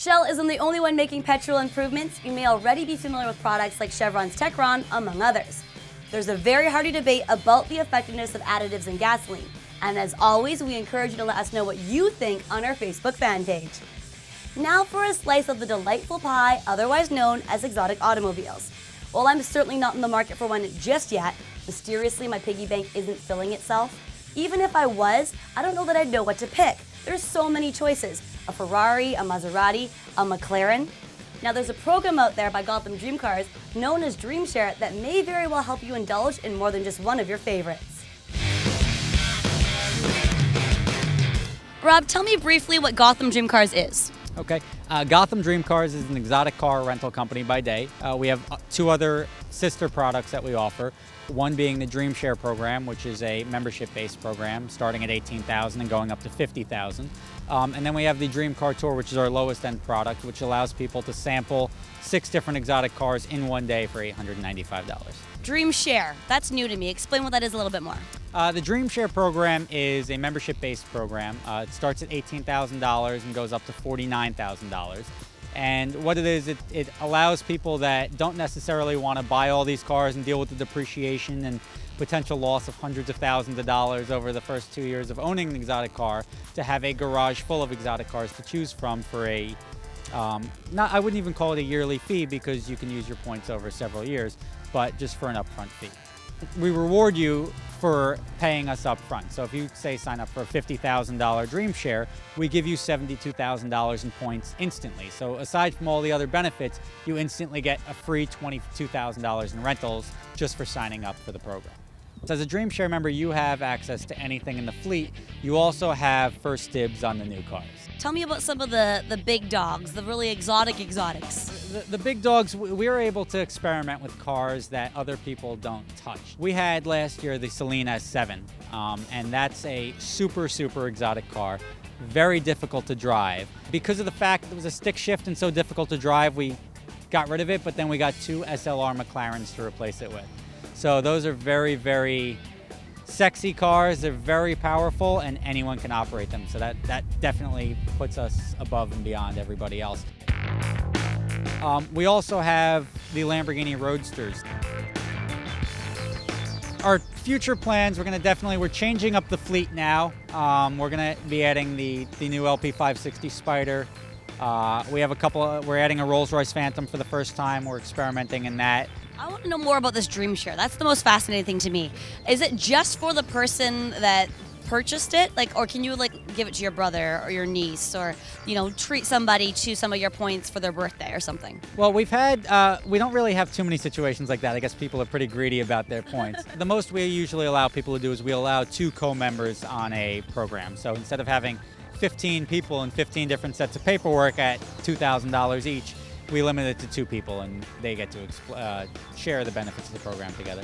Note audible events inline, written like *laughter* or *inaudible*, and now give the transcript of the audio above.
Shell isn't the only one making petrol improvements. You may already be familiar with products like Chevron's Techron, among others. There's a very hearty debate about the effectiveness of additives in gasoline. And as always, we encourage you to let us know what you think on our Facebook fan page. Now for a slice of the delightful pie, otherwise known as exotic automobiles. While I'm certainly not in the market for one just yet, mysteriously my piggy bank isn't filling itself. Even if I was, I don't know that I'd know what to pick. There's so many choices. A Ferrari, a Maserati, a McLaren. Now there's a program out there by Gotham Dream Cars known as DreamShare that may very well help you indulge in more than just one of your favorites. Rob, tell me briefly what Gotham Dream Cars is. Okay. Uh, Gotham Dream Cars is an exotic car rental company by day. Uh, we have uh, two other sister products that we offer. One being the Dream Share program, which is a membership-based program starting at 18,000 and going up to 50,000. Um, and then we have the Dream Car Tour, which is our lowest end product, which allows people to sample six different exotic cars in one day for $895. Dream Share, that's new to me. Explain what that is a little bit more. Uh, the Dream Share program is a membership-based program. Uh, it starts at $18,000 and goes up to $49,000. And what it is, it, it allows people that don't necessarily want to buy all these cars and deal with the depreciation and potential loss of hundreds of thousands of dollars over the first two years of owning an exotic car to have a garage full of exotic cars to choose from for a um, not I wouldn't even call it a yearly fee because you can use your points over several years, but just for an upfront fee. We reward you for paying us up front. So if you say sign up for a $50,000 dream share, we give you $72,000 in points instantly. So aside from all the other benefits, you instantly get a free $22,000 in rentals just for signing up for the program. So as a Dream Share member, you have access to anything in the fleet. You also have first dibs on the new cars. Tell me about some of the, the big dogs, the really exotic exotics. The, the big dogs, we were able to experiment with cars that other people don't touch. We had last year the Saleen S7, um, and that's a super, super exotic car. Very difficult to drive. Because of the fact that it was a stick shift and so difficult to drive, we got rid of it, but then we got two SLR McLarens to replace it with. So those are very, very sexy cars. They're very powerful and anyone can operate them. So that, that definitely puts us above and beyond everybody else. Um, we also have the Lamborghini Roadsters. Our future plans, we're going to definitely, we're changing up the fleet now. Um, we're going to be adding the, the new LP560 Spider. Uh, we have a couple, we're adding a Rolls-Royce Phantom for the first time. We're experimenting in that. I want to know more about this dream share. That's the most fascinating thing to me. Is it just for the person that purchased it like or can you like give it to your brother or your niece or you know treat somebody to some of your points for their birthday or something. Well we've had uh, we don't really have too many situations like that. I guess people are pretty greedy about their points. *laughs* The most we usually allow people to do is we allow two co-members on a program. So instead of having 15 people and 15 different sets of paperwork at $2000 each we limit it to two people and they get to uh, share the benefits of the program together.